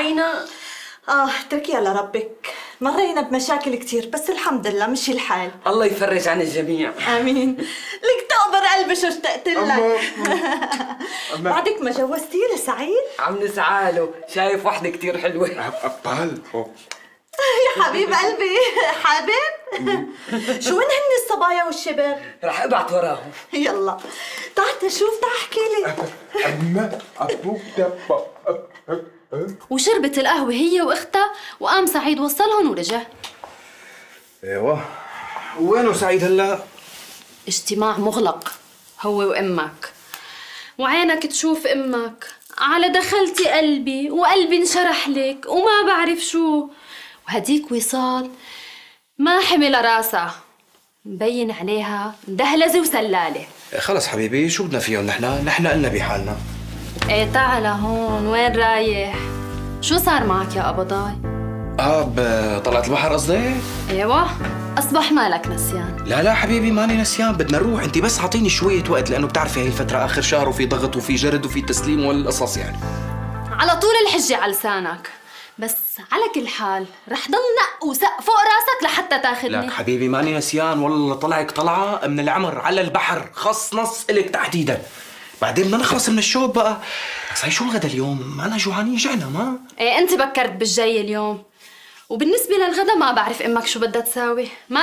عينا آه اتركيها لربك مرينا بمشاكل كتير بس الحمد لله مشي الحال. الله يفرج عن الجميع. آمين. لك تقبر قلبي شو اشتقت لك بعدك ما جوزتي لسعيد عم نسعاله. شايف وحدة كتير حلوة. أبال يا حبيب قلبي. حابب؟ شو وين هن الصبايا والشباب؟ رح أبعت وراهم. يلا. تعال شوف تعال احكي لي. أما أبوك دبا. وشربت القهوة هي وأختها وقام سعيد وصلهم ورجع. أيوه. وينه سعيد هلا؟ اجتماع مغلق هو وأمك. وعينك تشوف أمك. على دخلتي قلبي وقلبي انشرح لك وما بعرف شو. وهديك وصال ما حمل راسها. مبين عليها دهلزة وسلالة. خلص حبيبي شو بدنا فيهم نحن؟ نحن قلنا بحالنا. إيه تعال هون وين رايح؟ شو صار معك يا قبضاي؟ آه طلعت البحر قصدي؟ أيوه أصبح مالك نسيان لا لا حبيبي ماني نسيان بدنا نروح انت بس أعطيني شوية وقت لأنه بتعرفي هي الفترة آخر شهر وفي ضغط وفي جرد وفي تسليم والقصص يعني على طول الحجة على لسانك بس على كل حال رح ضل نق وسق فوق راسك لحتى تاخذني لك حبيبي ماني نسيان والله طلعك طلعة من العمر على البحر خص نص إلك تحديدا بعدين بدنا نخلص من الشوب بقى هي شو الغدا اليوم؟ أنا جوعانين جعنا ما؟ إيه أنت بكرت بالجاي اليوم وبالنسبة للغدا ما بعرف أمك شو بدها تساوي ما